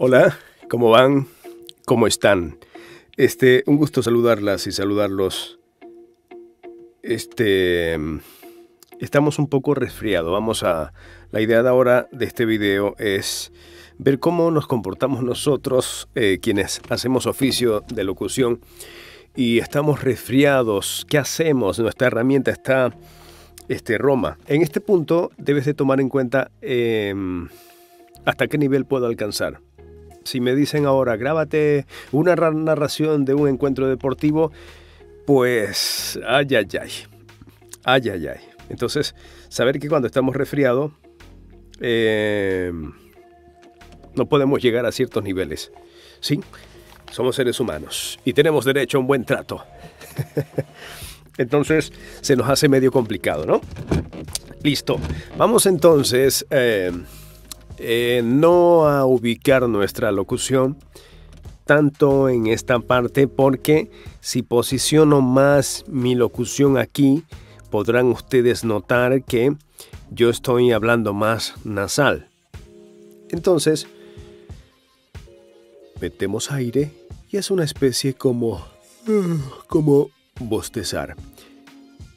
Hola, ¿cómo van? ¿Cómo están? Este, un gusto saludarlas y saludarlos. Este, estamos un poco resfriados. Vamos a, la idea de ahora de este video es ver cómo nos comportamos nosotros, eh, quienes hacemos oficio de locución y estamos resfriados. ¿Qué hacemos? Nuestra herramienta está, este, Roma. En este punto debes de tomar en cuenta em, hasta qué nivel puedo alcanzar si me dicen ahora, grábate una narración de un encuentro deportivo, pues, ay, ay, ay, ay, ay, ay. Entonces, saber que cuando estamos resfriados, eh, no podemos llegar a ciertos niveles. Sí, somos seres humanos y tenemos derecho a un buen trato. entonces, se nos hace medio complicado, ¿no? Listo. Vamos entonces... Eh, eh, no a ubicar nuestra locución tanto en esta parte porque si posiciono más mi locución aquí podrán ustedes notar que yo estoy hablando más nasal. Entonces, metemos aire y es una especie como como bostezar.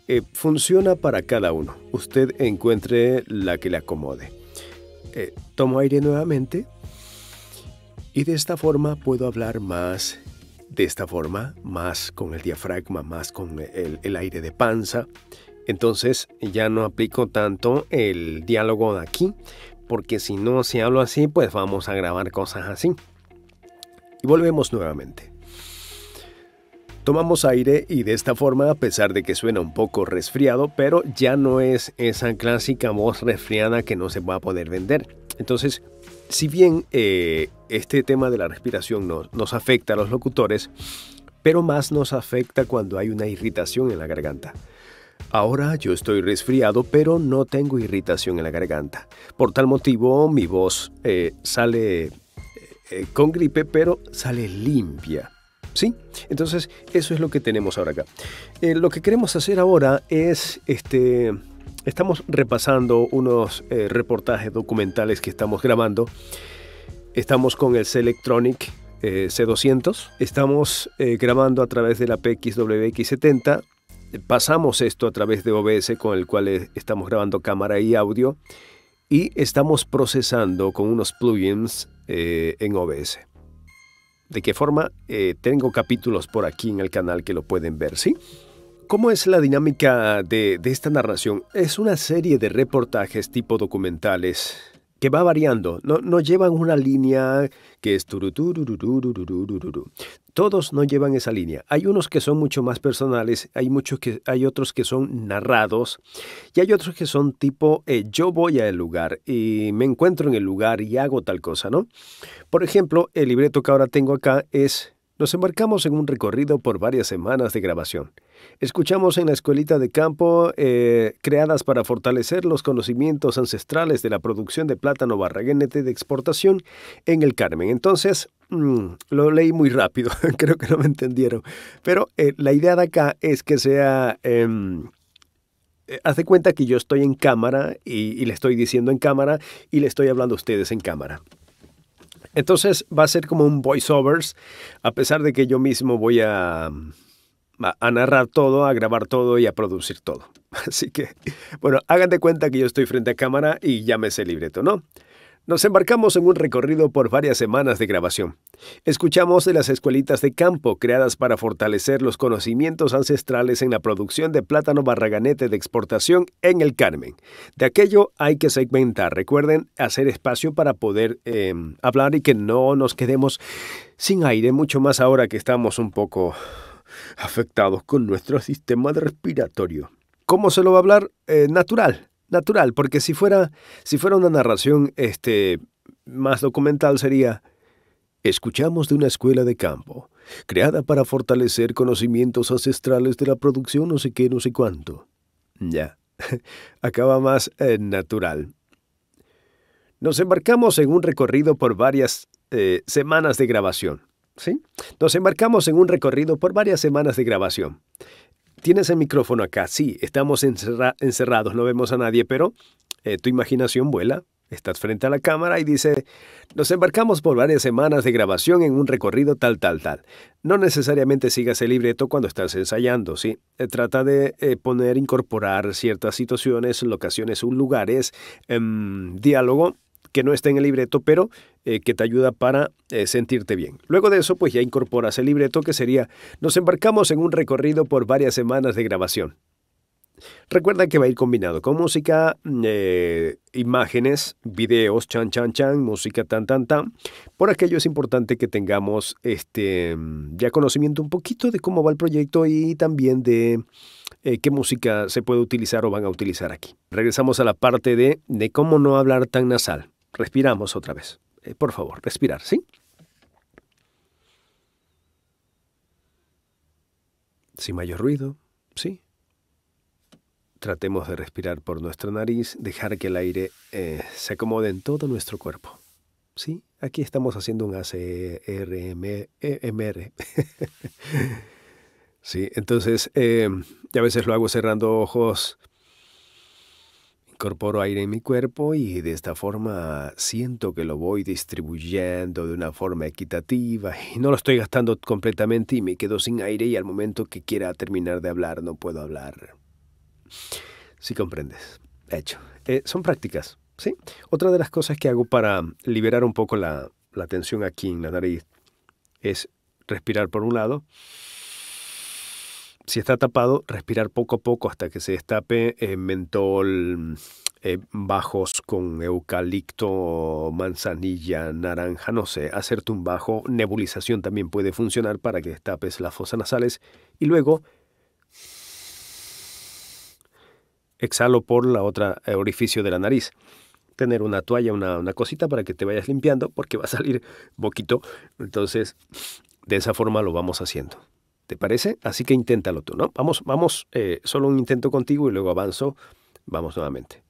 Eh, funciona para cada uno. Usted encuentre la que le acomode. Eh, tomo aire nuevamente y de esta forma puedo hablar más, de esta forma, más con el diafragma, más con el, aire de panza. Entonces ya no aplico tanto el diálogo de aquí, porque si no, si hablo así, pues vamos a grabar cosas así. Y volvemos nuevamente. Tomamos aire y de esta forma, a pesar de que suena un poco resfriado, pero ya no es esa clásica voz resfriada que no se va a poder vender. Entonces, si bien eh, este tema de la respiración nos afecta a los locutores, pero más nos afecta cuando hay una irritación en la garganta. Ahora yo estoy resfriado, pero no tengo irritación en la garganta. Por tal motivo, mi voz eh, sale eh, con gripe, pero sale limpia. ¿Sí? Entonces, eso es lo que tenemos ahora acá. Eh, lo que queremos hacer ahora es, este, estamos repasando unos eh, reportajes documentales que estamos grabando. Estamos con el C-Electronic eh, C200. Estamos grabando a través de la PXWX70. Pasamos esto a través de OBS con el cual estamos grabando cámara y audio. Y estamos procesando con unos plugins en OBS. ¿De qué forma? Eh, tengo capítulos por aquí en el canal que lo pueden ver, ¿sí? ¿Cómo es la dinámica de, de esta narración? Es una serie de reportajes tipo documentales que va variando, no, llevan una línea que es Todos no llevan esa línea. Hay unos que son mucho más personales, hay muchos que hay otros que son narrados y hay otros que son tipo eh, yo voy al lugar y me encuentro en el lugar y hago tal cosa, ¿no? Por ejemplo, el libreto que ahora tengo acá es nos embarcamos en un recorrido por varias semanas de grabación. Escuchamos en la escuelita de campo, eh, creadas para fortalecer los conocimientos ancestrales de la producción de plátano barraguenete de exportación en el Carmen. Entonces, mm, lo leí muy rápido, creo que no me entendieron. Pero eh, la idea de acá es que sea... Em, eh, hace cuenta que yo estoy en cámara y, le estoy diciendo en cámara y le estoy hablando a ustedes en cámara. Entonces va a ser como un voiceovers, a pesar de que yo mismo voy a, a, narrar todo, a grabar todo y a producir todo. Así que, bueno, hagan cuenta que yo estoy frente a cámara y llámese libreto, ¿no? Nos embarcamos en un recorrido por varias semanas de grabación. Escuchamos de las escuelitas de campo creadas para fortalecer los conocimientos ancestrales en la producción de plátano barraganete de exportación en el Carmen. De aquello hay que segmentar. Recuerden hacer espacio para poder em, hablar y que no nos quedemos sin aire, mucho más ahora que estamos un poco afectados con nuestro sistema respiratorio. ¿Cómo se lo va a hablar? Eh, natural, natural, porque si fuera, si fuera una narración este, más documental sería, escuchamos de una escuela de campo, creada para fortalecer conocimientos ancestrales de la producción no sé qué, no sé cuánto. Ya, acaba más eh, natural. Nos embarcamos en un recorrido por varias eh, semanas de grabación. ¿Sí? Nos embarcamos en un recorrido por varias semanas de grabación. Tienes el micrófono acá, sí, estamos encerrados, no vemos a nadie, pero eh, tu imaginación vuela. Estás frente a la cámara y dice, nos embarcamos por varias semanas de grabación en un recorrido tal, tal, tal. No necesariamente sigas el libreto cuando estás ensayando, ¿sí? Eh, trata de eh, poner, incorporar ciertas situaciones, locaciones lugares, em, diálogo que no esté en el libreto, pero eh, que te ayuda para sentirte bien. Luego de eso, pues ya incorporas el libreto que sería, nos embarcamos en un recorrido por varias semanas de grabación. Recuerda que va a ir combinado con música, eh, imágenes, videos, chan, chan, chan, música, tan, tan, tan. Por aquello es importante que tengamos este, ya conocimiento un poquito de cómo va el proyecto y también de eh, qué música se puede utilizar o van a utilizar aquí. Regresamos a la parte de, de cómo no hablar tan nasal. Respiramos otra vez. Eh, por favor, respirar, ¿sí? Sin mayor ruido, ¿sí? Tratemos de respirar por nuestra nariz, dejar que el aire eh, se acomode en todo nuestro cuerpo. ¿Sí? Aquí estamos haciendo un ACRMR. E sí, entonces, eh, a veces lo hago cerrando ojos, incorporo aire en mi cuerpo y de esta forma siento que lo voy distribuyendo de una forma equitativa y no lo estoy gastando completamente y me quedo sin aire y al momento que quiera terminar de hablar no puedo hablar. Si comprendes. Hecho. Eh, son prácticas, ¿sí? Otra de las cosas que hago para liberar un poco la, tensión aquí en la nariz es respirar por un lado. Si está tapado, respirar poco a poco hasta que se destape eh, mentol, eh, bajos con eucalipto, manzanilla, naranja, no sé, hacerte un bajo. Nebulización también puede funcionar para que destapes las fosas nasales. Y luego exhalo por la otra eh, orificio de la nariz. Tener una toalla, una, una cosita para que te vayas limpiando porque va a salir poquito. Entonces, de esa forma lo vamos haciendo. ¿Te parece? Así que inténtalo tú, ¿no? Vamos, vamos, eh, solo un intento contigo y luego avanzo. Vamos nuevamente.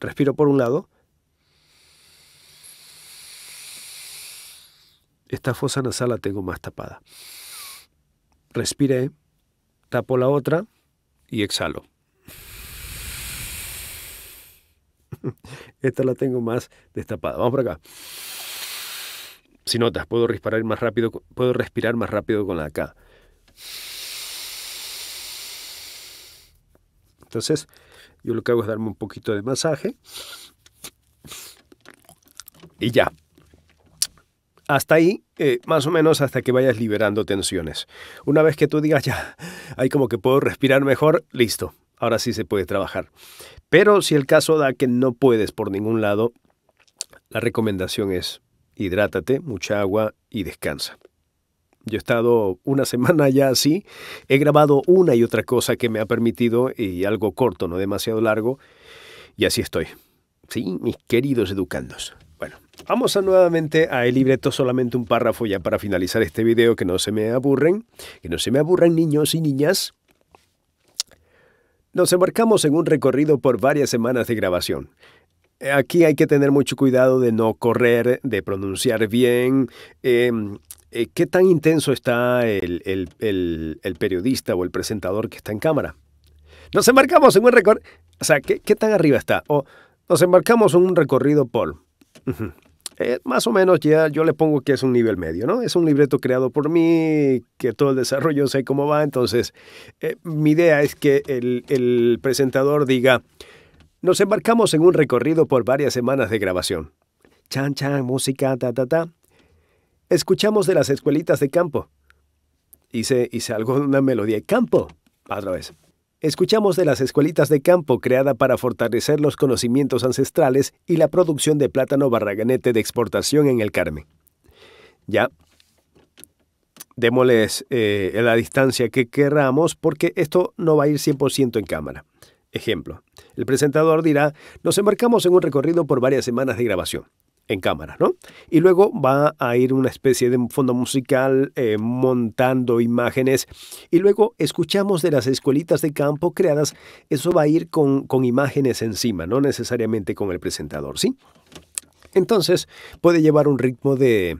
Respiro por un lado. Esta fosa nasal la tengo más tapada. Respiré, tapo la otra y exhalo. Esta la tengo más destapada. Vamos por acá. Si notas, puedo respirar más rápido, puedo respirar más rápido con la acá. Entonces, yo lo que hago es darme un poquito de masaje. Y ya. Hasta ahí, eh, más o menos hasta que vayas liberando tensiones. Una vez que tú digas, ya, ahí como que puedo respirar mejor, listo. Ahora sí se puede trabajar. Pero si el caso da que no puedes por ningún lado, la recomendación es hidrátate, mucha agua y descansa. Yo he estado una semana ya así, he grabado una y otra cosa que me ha permitido, y algo corto, no demasiado largo, y así estoy. Sí, mis queridos educandos. Bueno, vamos a nuevamente a el libreto, solamente un párrafo ya para finalizar este video, que no se me aburren, que no se me aburran niños y niñas. Nos embarcamos en un recorrido por varias semanas de grabación. Aquí hay que tener mucho cuidado de no correr, de pronunciar bien. Em, eh, ¿Qué tan intenso está el, periodista o el presentador que está en cámara? Nos embarcamos en un recorrido... O sea, ¿qué, tan arriba está? O nos embarcamos en un recorrido por... Eh, más o menos ya yo le pongo que es un nivel medio, ¿no? Es un libreto creado por mí, que todo el desarrollo sé cómo va, entonces eh, mi idea es que el, el presentador diga, nos embarcamos en un recorrido por varias semanas de grabación. Chan, chan, música, ta, ta, ta. Escuchamos de las escuelitas de campo. Hice, hice algo, una melodía. Campo. Otra vez. Escuchamos de las escuelitas de campo creada para fortalecer los conocimientos ancestrales y la producción de plátano barraganete de exportación en el Carmen. Ya, démosles eh, la distancia que querramos porque esto no va a ir 100% en cámara. Ejemplo, el presentador dirá, nos embarcamos en un recorrido por varias semanas de grabación en cámara, ¿no? Y luego va a ir una especie de fondo musical eh, montando imágenes y luego escuchamos de las escuelitas de campo creadas, eso va a ir con, con imágenes encima, no necesariamente con el presentador, ¿sí? Entonces puede llevar un ritmo de...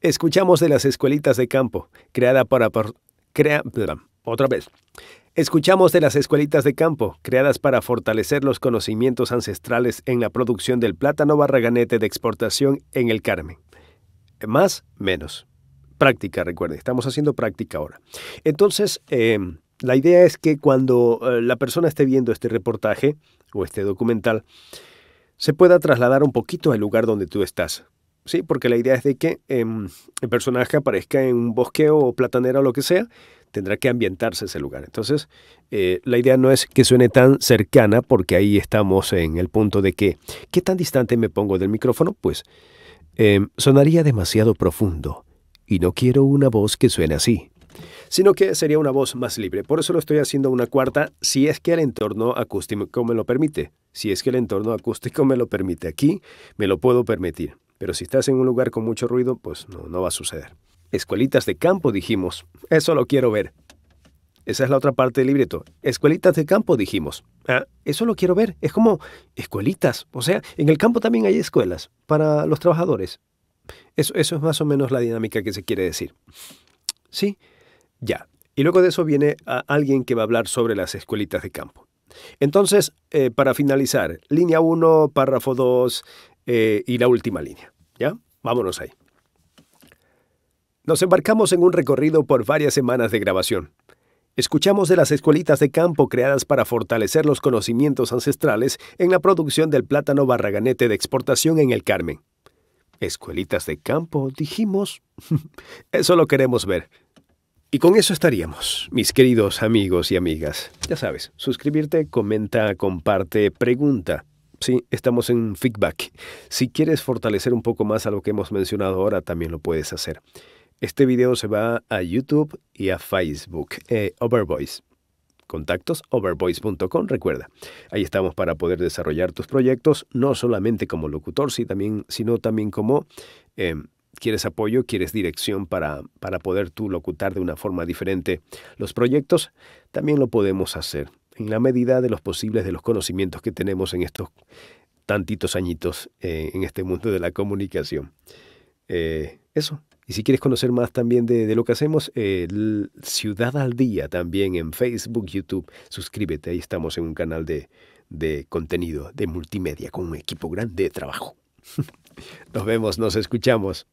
Escuchamos de las escuelitas de campo, creada para... crea, otra vez. Escuchamos de las escuelitas de campo, creadas para fortalecer los conocimientos ancestrales en la producción del plátano barraganete de exportación en el Carmen. Más, menos. Práctica, recuerden, estamos haciendo práctica ahora. Entonces, em, la idea es que cuando eh, la persona esté viendo este reportaje o este documental, se pueda trasladar un poquito al lugar donde tú estás. Sí, porque la idea es de que em, el personaje aparezca en un bosque o platanera o lo que sea, tendrá que ambientarse ese lugar. Entonces, eh, la idea no es que suene tan cercana, porque ahí estamos en el punto de que, ¿qué tan distante me pongo del micrófono? Pues em, sonaría demasiado profundo, y no quiero una voz que suene así sino que sería una voz más libre. Por eso lo estoy haciendo una cuarta, si es que el entorno acústico me lo permite. Si es que el entorno acústico me lo permite. Aquí me lo puedo permitir. Pero si estás en un lugar con mucho ruido, pues no, no va a suceder. Escuelitas de campo, dijimos. Eso lo quiero ver. Esa es la otra parte del libreto. Escuelitas de campo, dijimos. Ah, eso lo quiero ver. Es como escuelitas. O sea, en el campo también hay escuelas para los trabajadores. Eso, eso es más o menos la dinámica que se quiere decir. Sí, ya. Y luego de eso viene a alguien que va a hablar sobre las escuelitas de campo. Entonces, eh, para finalizar, línea 1, párrafo 2 eh, y la última línea. ¿Ya? Vámonos ahí. Nos embarcamos en un recorrido por varias semanas de grabación. Escuchamos de las escuelitas de campo creadas para fortalecer los conocimientos ancestrales en la producción del plátano barraganete de exportación en el Carmen. Escuelitas de campo, dijimos. Eso lo queremos ver. Y con eso estaríamos, mis queridos amigos y amigas. Ya sabes, suscribirte, comenta, comparte, pregunta. Sí, estamos en feedback. Si quieres fortalecer un poco más a lo que hemos mencionado ahora, también lo puedes hacer. Este video se va a YouTube y a Facebook, eh, Overvoice. Contactos overvoice.com, recuerda. Ahí estamos para poder desarrollar tus proyectos, no solamente como locutor, sino también como em, quieres apoyo, quieres dirección para, para poder tú locutar de una forma diferente los proyectos, también lo podemos hacer en la medida de los posibles de los conocimientos que tenemos en estos tantitos añitos eh, en este mundo de la comunicación. Eh, eso, y si quieres conocer más también de, lo que hacemos, Ciudad al Día también en Facebook, YouTube, suscríbete, ahí estamos en un canal de, de contenido, de multimedia, con un equipo grande de trabajo. Nos vemos, nos escuchamos.